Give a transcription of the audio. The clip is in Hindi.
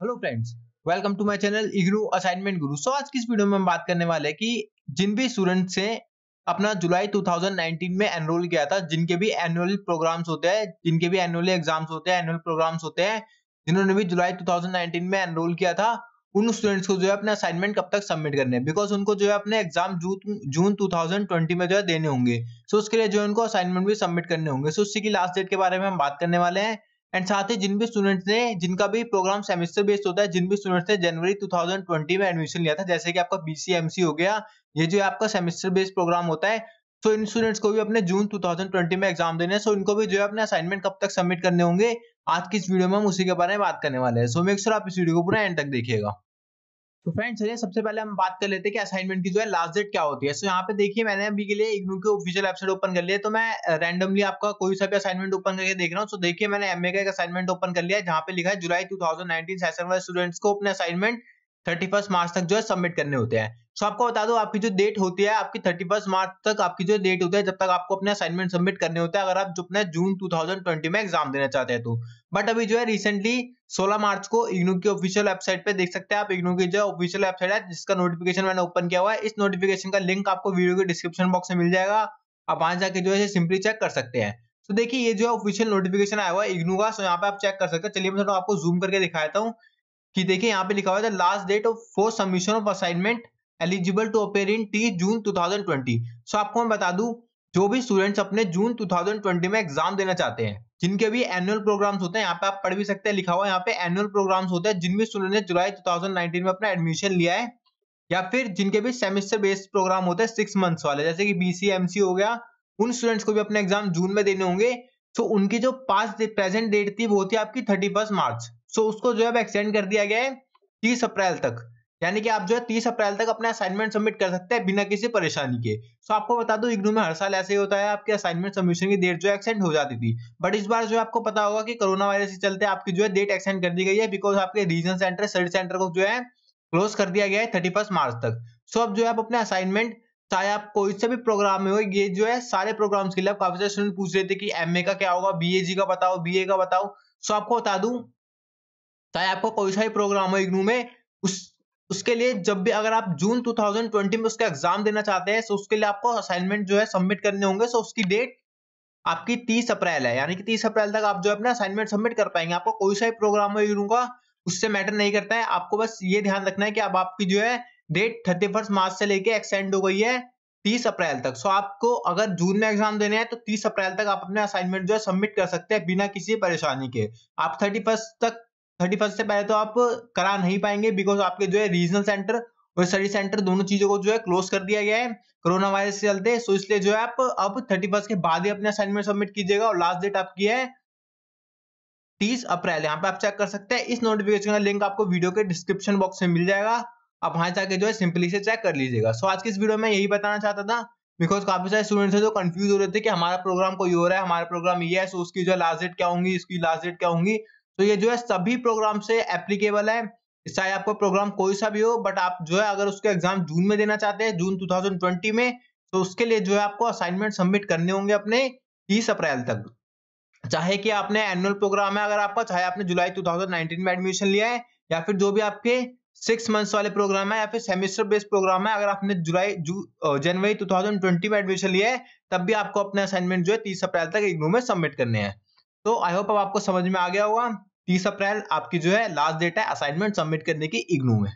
Hello friends welcome to my channel IGNOU assignment Guru so आज की इस वीडियो में हम बात करने वाले हैं कि जिन भी स्टूडेंट्स से अपना जुलाई 2019 में एनरोल किया था जिनके भी एनुअल प्रोग्राम्स होते हैं जिनके भी एनुअली एग्ज़ाम्स होते हैं एनुअल प्रोग्राम्स होते हैं जिन्होंने भी जुलाई 2019 में एनरोल किया था उन स्टूडेंट्स को जो है अपने असाइनमेंट कब तक सबमिट करने हैं? बिकॉज़ उनको जो है अपने एग्ज़ाम जून जून 2020 में जो है देने होंगे। सो so, उसके लिए जो है उनको असाइनमेंट भी सबमिट करने होंगे। सो so, उसी की लास्ट डेट के बारे में हम बात करने वाले हैं। एंड साथ ही जिन भी स्टूडेंट्स ने जिनका भी प्रोग्राम सेमेस्टर बेस्ड होता है, जिन भी स्टूडेंट्स ने जनवरी 2020 में एडमिशन लिया था। जैसे कि आपका बीसीएमसी हो गया, ये जो आपका सेमेस्टर बेस्ड प्रोग्राम होता है तो इन स्टूडेंट्स को भी अपने जून 2020 में एग्ज़ाम देने हैं। सो इनको भी जो है अपने असाइनमेंट कब तक सबमिट करने होंगे, आज की इस वीडियो में हम उसी के बारे में बात करने वाले हैं। सो मेक श्योर आप इस वीडियो को पूरा एंड तक देखिएगा। तो फ्रेंड्स चलिए सबसे पहले हम बात कर लेते हैं कि असाइनमेंट की जो है लास्ट डेट क्या होती है। सो so, यहाँ पे देखिए मैंने अभी के लिए इग्नू के ऑफिशियल वेबसाइट ओपन कर लिया तो मैं रैंडमली आपका कोई सा भी असाइनमेंट ओपन करके देख रहा हूँ। सो so, देखिए मैंने एमए का एक असाइनमेंट ओपन कर लिया है जहाँ पे लिखा है जुलाई 2019 सेशन वाले स्टूडेंट्स को अपने असाइनमेंट थर्टी मार्च तक जो है सबमिट करने होते हैं। सो आपको बता दो, आपकी जो डेट होती है, आपकी थर्टी फ़र्स्ट मार्च तक आपकी जो डेट होती है, जब तक आपको अपने असाइनमेंट सबमिट करने होते हैं, अगर आप जो अपने जून 2020 में एग्ज़ाम देना चाहते हैं तो। बट अभी जो है रिसेंटली 16 मार्च को इग्नू की ऑफिशियल वेबसाइट पे देख सकते हैं आप। इग्नू की जो ऑफिशियल वेबसाइट है, जिसका नोटिफिकेशन मैंने ओपन किया हुआ है, इस नोटिफिकेशन का लिंक आपको वीडियो के डिस्क्रिप्शन बॉक्स में मिल जाएगा। आप वहाँ जाके जो है सिंपली चेक कर सकते हैं। तो देखिए, ये जो है ऑफिशियल नोटिफिकेशन आया हुआ है इग्नू का सो यहाँ पे आप चेक कर सकते हैं। चलिए, मैं थोड़ा आपको जूम करके दिखाता हूँ कि देखिए, यहाँ पे लिखा हुआ है last date of for submission of assignment eligible to appear in T June 2020 so आपको मैं बता दूँ, जो भी स्टूडेंट्स अपने जून 2020 में एग्ज़ाम देना चाहते हैं, जिनके भी एनुअल प्रोग्राम्स होते हैं, यहाँ पे आप पढ़ भी सकते हैं, लिखा हुआ यहाँ पे एनुअल प्रोग्राम्स होते हैं जिन भी स्टूडेंट ने जुलाई 2019 में अपना एडमिशन लिया है, या फिर जिनके भी सेमेस्टर बेस्ड प्रोग्राम होते हैं सिक्स मंथ्स वाले, जैसे कि बीसीएमसी हो गया, उन स्टूडेंट्स को भी अपने एग्ज़ाम जून में देने होंगे। सो उनकी जो पास प्रेजेंट डेट थी, वो थी आपकी थर्टी मार्च सो उसको जो है एक्सटेंड कर दिया गया है, तीस अप्रैल तक। यानी कि आप जो है तीस अप्रैल तक अपने असाइनमेंट सबमिट कर सकते हैं बिना किसी परेशानी के। सो आपको बता दो, इग्नू में हर साल ऐसे ही होता है, आपके असाइनमेंट सबमिशन की डेट जो एक्सटेंड हो जाती थी। बट इस बार जो आपको पता होगा कि कोरोना वायरस के चलते आपकी जो है डेट एक्सटेंड कर दी गई है बिकॉज़ आपके रीजन सेंटर स्टडी सेंटर को जो है क्लोज कर दिया गया है थर्टी मार्च तक। सो अब जो है आप अपने असाइनमेंट चाहे आप कोई से भी प्रोग्राम में हो, ये जो है सारे प्रोग्राम्स के लिए आप काफ़ी सारे स्टूडेंट पूछ रहे थे कि एमए का क्या होगा बीएजी का बताओ बीए का बताओ। सो आपको बता दूँ, चाहे आपको कोई सा भी प्रोग्राम हो इग्नू में, उस उसके लिए जब भी अगर आप जून 2020 में उसका एग्ज़ाम देना चाहते हैं तो उसके लिए आपको असाइनमेंट जो है सबमिट करने होंगे। सो उसकी डेट आपकी 30 अप्रैल है। यानी कि 30 अप्रैल तक आप जो अपना असाइनमेंट सबमिट कर पाएँगे। आपको कोई सा प्रोग्राम होगा, उससे मैटर नहीं करता है। आपको बस ये ध्यान रखना है कि अब आपकी जो है डेट थर्टी मार्च से लेके एक्सटेंड हो गई है तीस अप्रैल तक। सो आपको अगर जून में एग्ज़ाम देने हैं तो तीस अप्रैल तक आप अपने असाइनमेंट जो है सबमिट कर सकते हैं बिना किसी परेशानी के। आप थर्टी तक थर्टी फ़र्स्ट से पहले तो आप करा नहीं पाएँगे बिकॉज़ आपके जो है रीजनल सेंटर और स्टडी सेंटर दोनों चीज़ों को जो है क्लोज कर दिया गया है कोरोना वायरस से चलते। सो इसलिए जो है आप अब थर्टी फ़र्स्ट के बाद ही अपने असाइनमेंट सबमिट कीजिएगा और लास्ट डेट आपकी है तीस अप्रैल। यहाँ पे आप चेक कर सकते हैं। इस नोटिफिकेशन का लिंक आपको वीडियो के डिस्क्रिप्शन बॉक्स में मिल जाएगा। आप वहाँ जाके जो है सिंपली से चेक कर लीजिएगा। सो आज की इस वीडियो में यही बताना चाहता था बिकॉज़ काफ़ी सारे स्टूडेंट्स है जो कंफ्यूज हो रहे थे कि हमारा प्रोग्राम कोई हो रहा है, हमारा प्रोग्राम ये है सो उसकी जो लास्ट डेट क्या होंगी, इसकी लास्ट डेट क्या होंगी। तो ये जो है सभी प्रोग्राम से एप्लीकेबल है। चाहे आपको प्रोग्राम कोई सा भी हो बट आप जो है अगर उसके एग्ज़ाम जून में देना चाहते हैं, जून 2020 में तो उसके लिए जो है आपको असाइनमेंट सबमिट करने होंगे अपने 30 अप्रैल तक। चाहे कि आपने एनुअल प्रोग्राम है, अगर आपका, चाहे आपने जुलाई 2019 में एडमिशन लिया है, या फिर जो भी आपके सिक्स मंथ्स वाले प्रोग्राम है, या फिर सेमेस्टर बेस्ड प्रोग्राम है, अगर आपने जुलाई जनवरी 2020 में एडमिशन लिया है, तब भी आपको अपने असाइनमेंट जो है तीस अप्रैल तक इग्नू में सबमिट करने हैं। तो आई होप अब आपको समझ में आ गया होगा। तीस अप्रैल आपकी जो है लास्ट डेट है असाइनमेंट सबमिट करने की इग्नू में।